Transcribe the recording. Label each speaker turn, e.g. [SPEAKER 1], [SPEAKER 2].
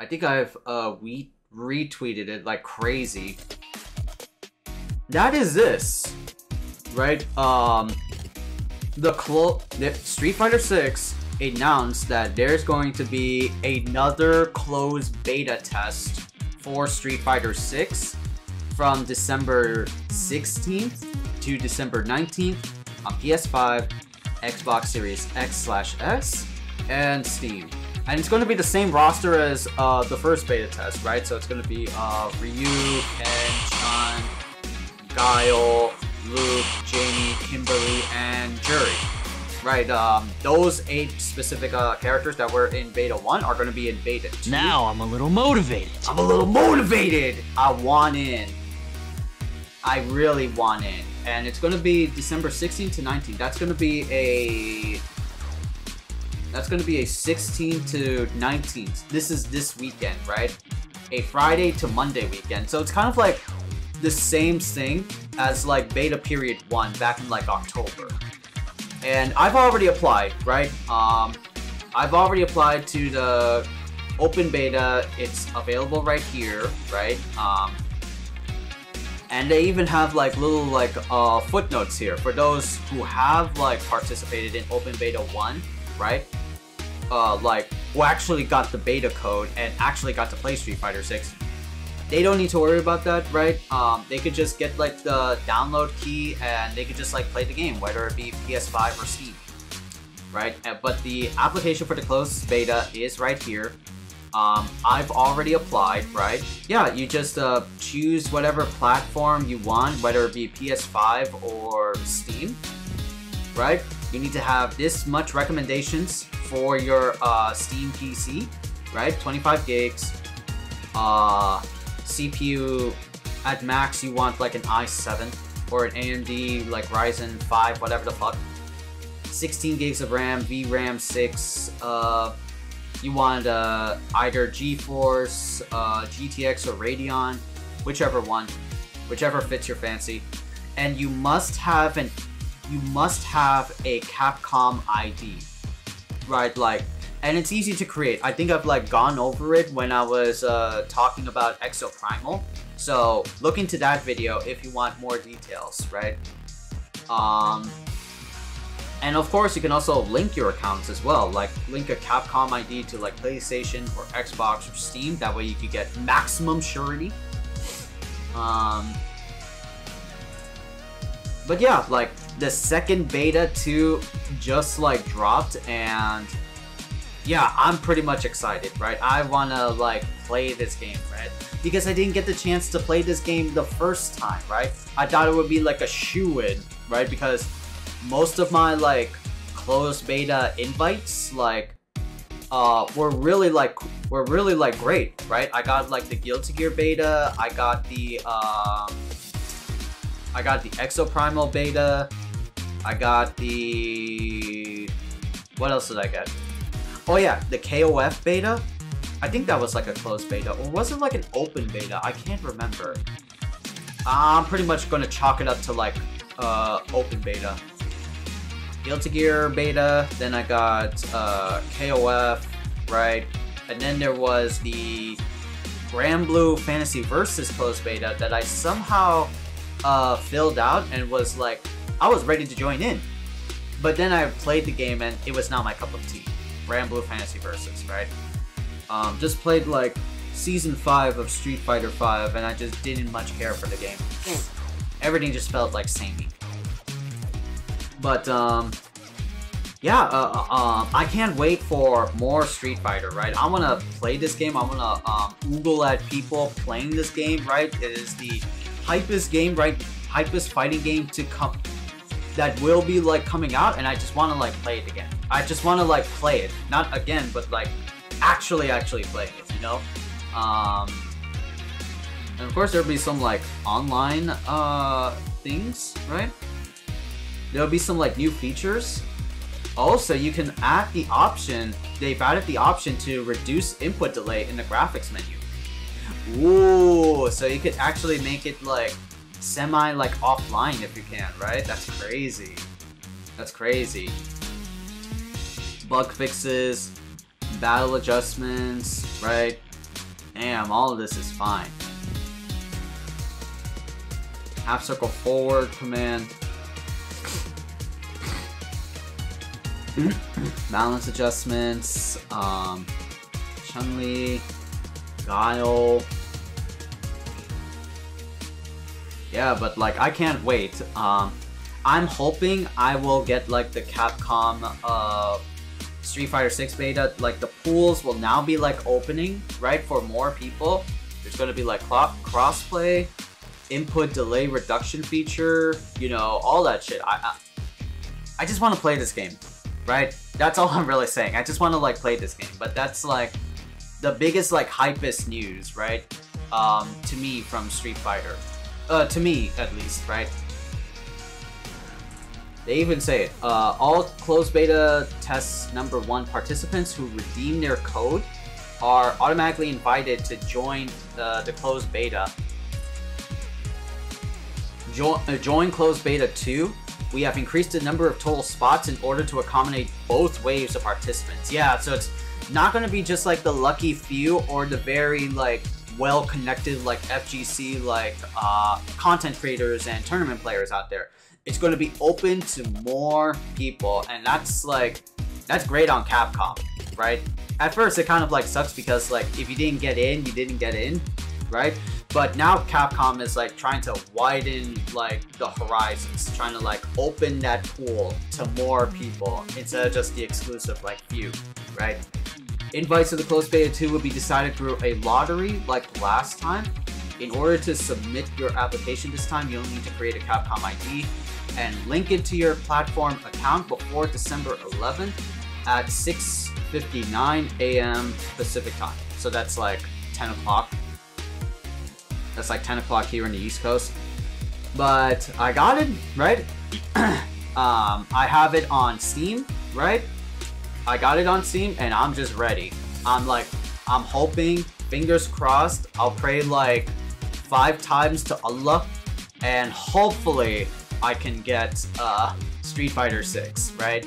[SPEAKER 1] I think I've uh we retweeted it like crazy. That is this, right? Um, the clo Street Fighter 6 announced that there's going to be another closed beta test for Street Fighter 6 from December 16th to December 19th on PS5, Xbox Series X slash S, and Steam. And it's going to be the same roster as uh, the first beta test, right? So it's going to be uh, Ryu, Ken, Chun, Guile, Luke, Jamie, Kimberly, and Juri. Right, um, those eight specific uh, characters that were in Beta 1 are going to be in Beta 2.
[SPEAKER 2] Now I'm a little motivated.
[SPEAKER 1] I'm a little motivated! I want in. I really want in. And it's going to be December 16th to 19th. That's going to be a... That's going to be a 16 to 19. This is this weekend, right? A Friday to Monday weekend. So it's kind of like the same thing as like beta period 1 back in like October. And I've already applied, right? Um, I've already applied to the open beta. It's available right here, right? Um, and they even have like little like uh, footnotes here for those who have like participated in open beta 1, right? Uh, like who actually got the beta code and actually got to play Street Fighter 6 they don't need to worry about that, right? Um, they could just get like the download key and they could just like play the game, whether it be PS5 or Steam, right? Uh, but the application for the closed beta is right here. Um, I've already applied, right? Yeah, you just uh, choose whatever platform you want, whether it be PS5 or Steam, right? You need to have this much recommendations for your uh, Steam PC, right? 25 gigs. Uh, CPU at max you want like an i7 or an AMD like Ryzen 5, whatever the fuck. 16 gigs of RAM, VRAM 6. Uh, you want uh, either GeForce, uh, GTX, or Radeon, whichever one, whichever fits your fancy. And you must have an, you must have a Capcom ID, right? Like and it's easy to create. I think I've like gone over it when I was uh, talking about Exoprimal. So look into that video if you want more details, right? Um, and of course, you can also link your accounts as well, like link a Capcom ID to like PlayStation or Xbox or Steam. That way you could get maximum surety. Um, but yeah, like the second beta 2 just like dropped and yeah, I'm pretty much excited, right? I wanna like play this game, right? Because I didn't get the chance to play this game the first time, right? I thought it would be like a shoe-in, right? Because most of my like closed beta invites, like, uh, were really like were really like great, right? I got like the Guilty Gear beta, I got the um, I got the Exoprimal beta, I got the what else did I get? Oh yeah, the KOF beta. I think that was like a closed beta, or was it like an open beta? I can't remember. I'm pretty much gonna chalk it up to like uh, open beta. Guilty Gear beta, then I got uh, KOF, right? And then there was the Granblue Fantasy Versus closed beta that I somehow uh, filled out and was like, I was ready to join in. But then I played the game and it was not my cup of tea. Granblue Fantasy Versus, right? Um, just played like season five of Street Fighter Five, and I just didn't much care for the game. Everything just felt like samey. But um, yeah, uh, uh, um, I can't wait for more Street Fighter, right? I want to play this game. I want to um, oogle at people playing this game, right? It is the hypest game, right? Hypest fighting game to come that will be like coming out, and I just want to like play it again. I just want to like play it, not again, but like actually actually play it, you know. Um, and of course there'll be some like online uh things, right? There'll be some like new features. Also, you can add the option. They've added the option to reduce input delay in the graphics menu. Ooh, so you could actually make it like semi like offline if you can, right? That's crazy. That's crazy. Bug fixes, battle adjustments, right? Damn, all of this is fine. Half circle forward command. Balance adjustments. Um, Chun-Li. Guile. Yeah, but like I can't wait. Um, I'm hoping I will get like the Capcom uh, Street Fighter 6 beta. Like the pools will now be like opening right for more people. There's gonna be like crossplay, input delay reduction feature. You know all that shit. I I, I just want to play this game, right? That's all I'm really saying. I just want to like play this game. But that's like the biggest like hypest news, right? Um, to me from Street Fighter. Uh, to me at least, right? They even say it. Uh, all closed beta test number one participants who redeem their code are automatically invited to join the, the closed beta. Jo uh, join closed beta 2. We have increased the number of total spots in order to accommodate both waves of participants. Yeah, so it's not going to be just like the lucky few or the very like well connected like FGC like uh, content creators and tournament players out there. It's going to be open to more people, and that's like that's great on Capcom, right? At first, it kind of like sucks because like if you didn't get in, you didn't get in, right? But now Capcom is like trying to widen like the horizons, trying to like open that pool to more people instead of just the exclusive like few, right? Invites to the closed beta 2 will be decided through a lottery like last time. In order to submit your application this time, you'll need to create a Capcom ID and link it to your platform account before December 11th at 6.59 a.m. Pacific time. So that's like 10 o'clock. That's like 10 o'clock here in the East Coast. But I got it, right? um, I have it on Steam, right? I got it on Steam and I'm just ready. I'm like, I'm hoping, fingers crossed, I'll pray like five times to Allah and hopefully I can get uh, Street Fighter 6, right?